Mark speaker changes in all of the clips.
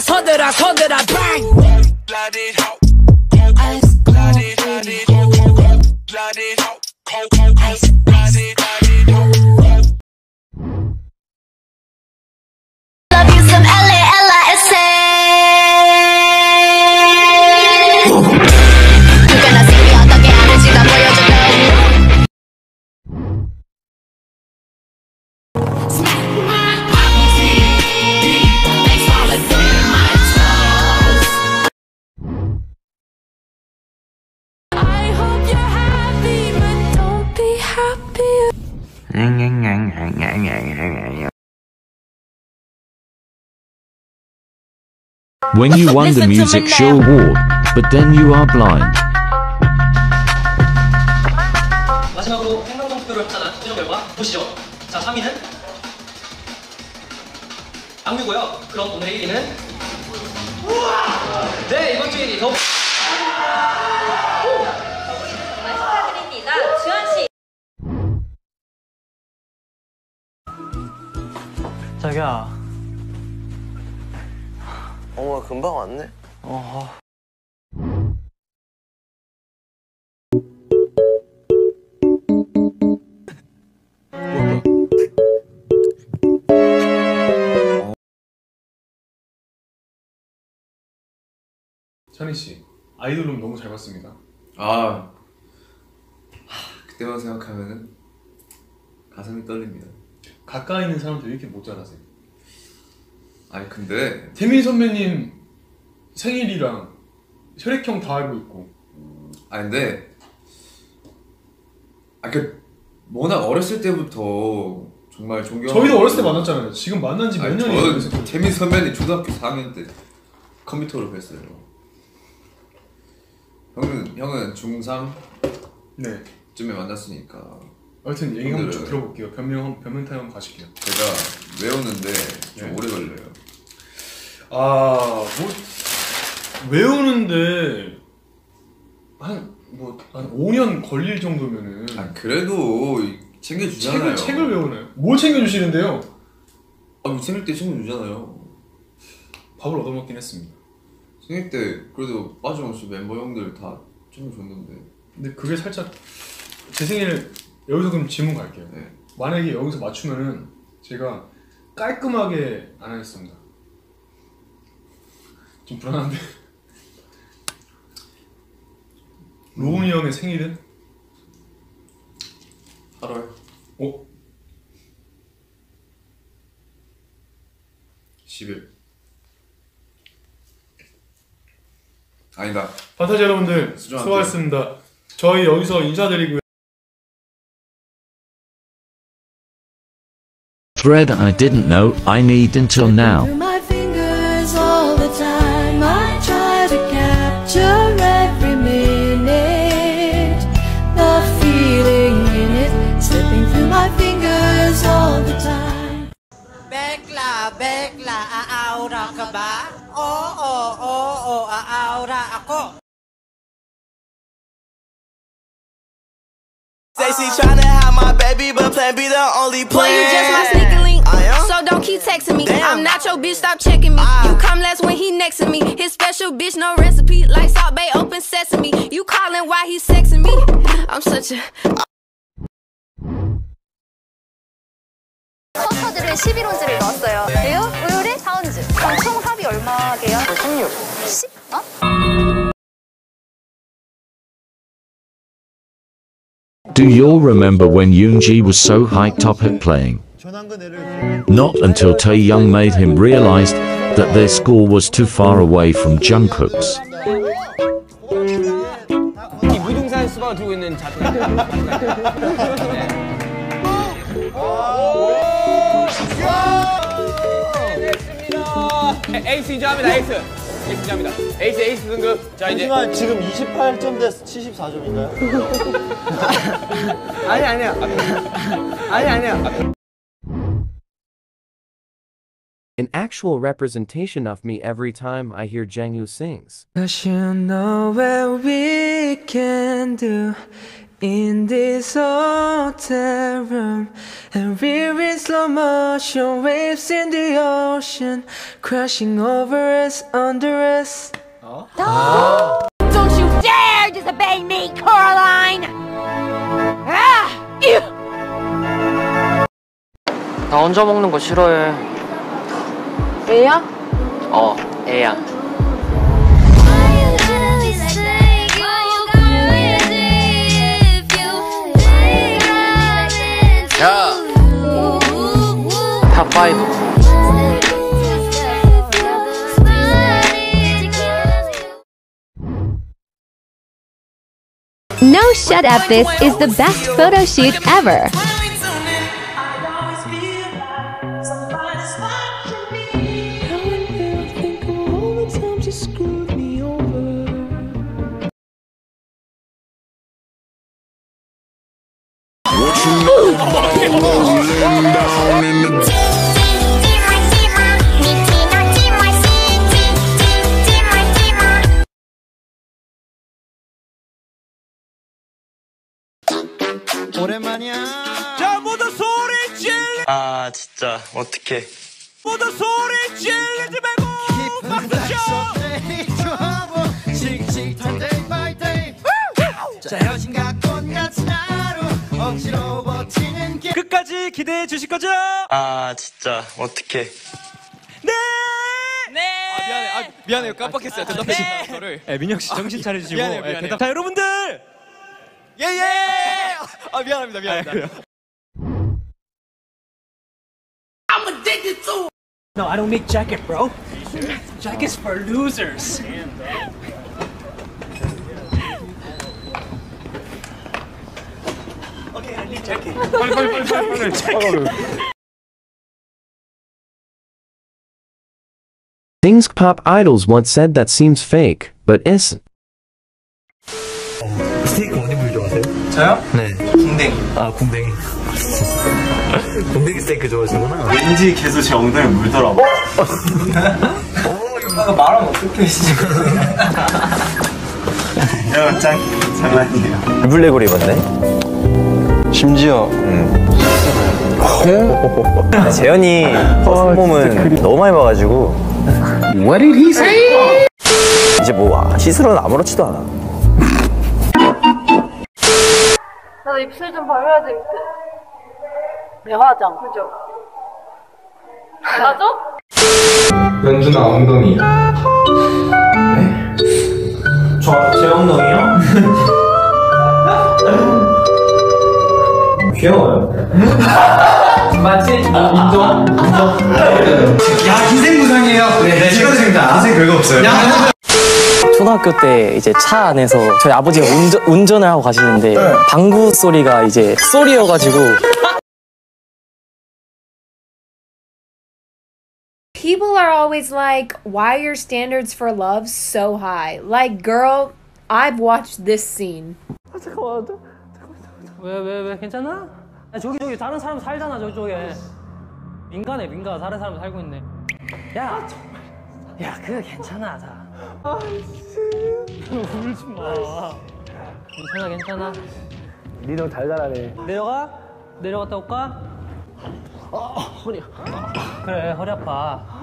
Speaker 1: 서들아 서들아 서들아
Speaker 2: When you won the music show award, but then you are blind.
Speaker 3: 마지막으로 행방송 투표를 하나 최종 결과 보시죠. 자, 3위는 악뮤고요. 그럼 오늘 1위는 네, 이번 주 1위 더
Speaker 4: 축하드립니다. 주한 씨.
Speaker 3: 자기야.
Speaker 5: 어머 금방 왔네.
Speaker 6: 찬희 씨 아이돌룸 너무 잘 봤습니다.
Speaker 7: 아 하, 그때만 생각하면은 가슴이 떨립니다.
Speaker 6: 가까이 있는 사람들 왜 이렇게 못 자라세요?
Speaker 7: 아니 근데
Speaker 6: 태민 선배님 생일이랑 혈액형 다 알고 있고
Speaker 7: 아 근데 아그 워낙 어렸을 때부터 정말 존경.
Speaker 6: 저희도 어렸을 때 만났잖아요. 지금 만난 지몇
Speaker 7: 아니,
Speaker 6: 년이에요?
Speaker 7: 재민 선배님 초등학교 4학년 때 컴퓨터로 뵀어요. 형은 형은 중3쯤에
Speaker 6: 네.
Speaker 7: 만났으니까
Speaker 6: 하여튼 얘기 한번 쭉 들어볼게요. 변명 한- 변명 타임 한번 가실게요.
Speaker 7: 제가 외우는데 좀
Speaker 6: 네.
Speaker 7: 오래 걸려요.
Speaker 6: 아, 뭐 외우는데 한 뭐 한 5년 걸릴 정도면은
Speaker 7: 아 그래도 챙겨주잖아요.
Speaker 6: 책을 책을 외우나요? 뭘 챙겨주시는데요?
Speaker 7: 아, 뭐 생일 때 챙겨주잖아요.
Speaker 6: 밥을 얻어먹긴 했습니다.
Speaker 7: 생일 때 그래도 빠짐없이 멤버 형들 다 챙겨줬는데
Speaker 6: 근데 그게 살짝 제 생일 여기서 그럼 질문 갈게요.
Speaker 7: 네.
Speaker 6: 만약에 여기서 맞추면은 제가 깔끔하게 안 하겠습니다. 좀 불안한데. 로운이 형의 생일은?
Speaker 7: 8월
Speaker 6: 어?
Speaker 7: 10일 아니다
Speaker 6: 판타지 여러분들
Speaker 7: 수고하셨습니다.
Speaker 6: 수고하셨습니다. 저희 여기서 인사드리고요.
Speaker 2: Thread I didn't know I need until now.
Speaker 1: ako.
Speaker 5: Say she tryna have my baby, but plan B the only plan.
Speaker 8: Boy, you just my sneaker link.
Speaker 5: I am.
Speaker 8: So don't keep texting me.
Speaker 5: Damn.
Speaker 8: I'm not your bitch, stop checking me.
Speaker 5: Ah.
Speaker 8: You come last when he next to me. His special bitch, no recipe. Like Salt Bay, open sesame. You calling why he sexing me? I'm such a.
Speaker 4: 커터들은 11온즈를 넣었어요. 그리고 우유를 4온즈. 그럼 총 합이 얼마게요? 16. 10? 어?
Speaker 2: Do you all remember when Yoonji was so hyped up at playing? Not until Taeyoung made him realize that their school was too far away from Jungkook's.
Speaker 9: 이 무등산 수박을 들고 있는 자세. 에이스 인정합니다. 에이스. 에이스 인정합니다. 에이스 에이스 등급. 자 이제
Speaker 5: 하지만 지금 28점 돼서 74점인가요?
Speaker 9: 아니 아니야. 아니 아니야.
Speaker 10: An actual representation of me every time I hear Jang Yu sings.
Speaker 1: Cause you know what we can do
Speaker 11: in this hotel room and we're in slow motion waves in the ocean crashing over us under us
Speaker 12: Don't you dare disobey me, Coraline! Ah! Ew!
Speaker 13: 나 혼자 먹는 거 싫어해.
Speaker 4: 애야?
Speaker 13: 어, 애야. 야! 탑5.
Speaker 14: No Shut Up This is the best photo shoot ever.
Speaker 15: 오랜만이야. 자, 모두 소리 질러.
Speaker 16: 아 진짜 어떡해
Speaker 15: 모두 소리 질르지 말고 박수 쳐. 하루 억지로 버티는. 끝까지 기대해 주실 거죠?
Speaker 16: 아 진짜 어떡해
Speaker 15: 네.
Speaker 9: 아 미안해. 아 미안해요. 깜빡했어요. 대답해 주신 거를.
Speaker 15: 네, 민혁 씨 정신 차리시고
Speaker 9: 미안해요,
Speaker 15: 예,
Speaker 9: 미안해요.
Speaker 15: 대답. 자, 여러분들.
Speaker 9: 예예. 아 미안합니다. 미안합니다.
Speaker 1: I'm addicted to No, I don't make jacket, bro. Jacket's for losers. Okay, I need jacket.
Speaker 15: 빨리 빨리 빨리 빨리. 빨리.
Speaker 10: Things pop idols once said that seems fake, but isn't.
Speaker 16: 스테이크 어디 부위 좋아하세요?
Speaker 5: 저요?
Speaker 16: 네. 궁뎅이. 아 궁뎅이. 궁뎅이 스테이크 좋아하시는구나.
Speaker 5: 왠지 계속 제 엉덩이 물더라고.
Speaker 16: 아까 말하면 어떡해 지금
Speaker 5: 야, 짱 장난이에요.
Speaker 16: 블랙으로 입었네? 심지어. 재현이 몸은 너무 많이 봐가지고. What did he say? 이제 뭐 시술은 아무렇지도 않아
Speaker 4: 나도 입술 좀 발라야 될 듯. 내 화장. 그죠? 나도?
Speaker 6: 연준아 엉덩이.
Speaker 5: 저, 제 엉덩이요? 귀여워요.
Speaker 9: 맞지? 인정? 인정?
Speaker 5: 야, 희생무상이에요. 네, 축하드립니다. 희생 별거 없어요.
Speaker 13: 초등학교 때 이제 차 안에서 저희 아버지가 운전, 운전을 하고 가시는데 방구 소리가 이제 소리여가지고.
Speaker 17: People are always like, why are your standards for love so high? Like, girl, I've watched this scene.
Speaker 18: 왜왜 왜? 괜찮아? 야, 저기 저기 다른 사람 살잖아 저쪽에. 민가네 민가. 다른 사람 살고 있네. 야! 야, 그거 괜찮아 다 울지 마 괜찮아 괜찮아
Speaker 16: 니너 달달하네
Speaker 18: 내려가? 내려갔다 올까? 아, 허리 그래 허리 아파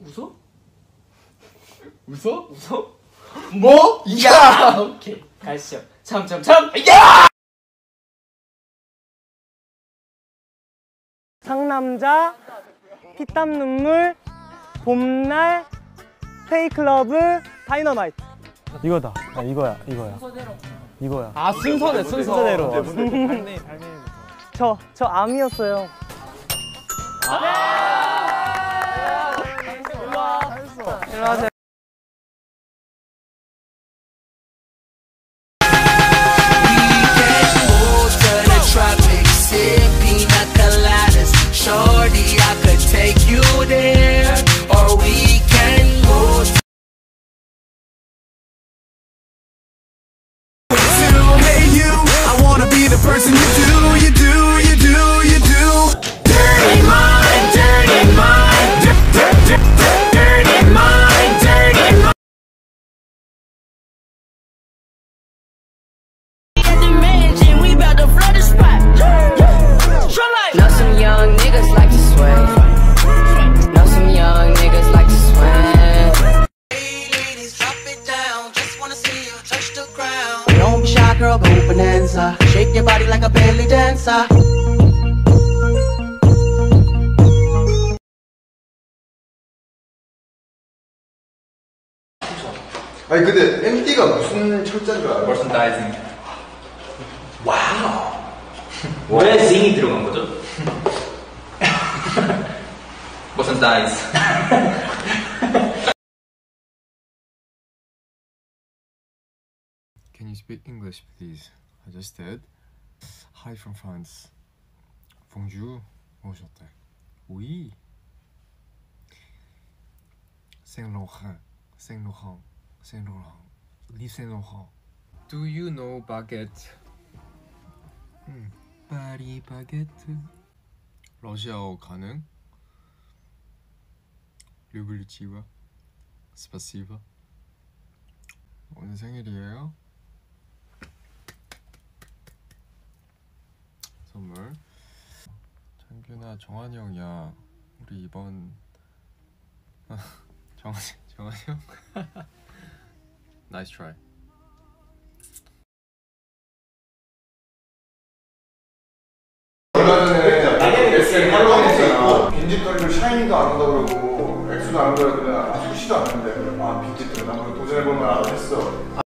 Speaker 9: 웃어? 웃어? 웃어? 뭐? 야! 오케이. 가시죠. 참, 참, 참! 야!
Speaker 11: 상남자 피땀 눈물 봄날 Fake Love 다이너마이트 이거다 야, 이거야 이거야 이거야
Speaker 9: 아, 순서네, 순서.
Speaker 11: 순서대로
Speaker 9: 네, 뭔데,
Speaker 11: 저, 저 아미였어요 일로 와세요
Speaker 12: bonanza. Shake your body like a belly dancer.
Speaker 19: 아니 근데 MD가 무슨 철자인 줄 알아?
Speaker 11: 무슨 다이징?
Speaker 19: 와우.
Speaker 11: 왜 징이 들어간 거죠? 무슨 다이즈?
Speaker 20: Can you speak English, please? I just did. Hi from France. Bonjour. 오셨대. Oui. Saint Laurent. Saint Laurent. Saint Laurent. Yves Saint Laurent. Do you know baguette? 음. 파리 바게트. 러시아어 가능? 류블리치와 스파시바. 오늘 생일이에요. 선물. 창균아, 정한이 형이야. 우리 이번 정한이 정한이 형. 나이스 트라이.
Speaker 19: 빈집털이를 샤이니도 안 한다 그러고 엑소도 안 한다 그러고 아 수시도 안 하는데 아 빈집털 나 한번 도전해볼 만하다 했어